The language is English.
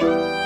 Bye.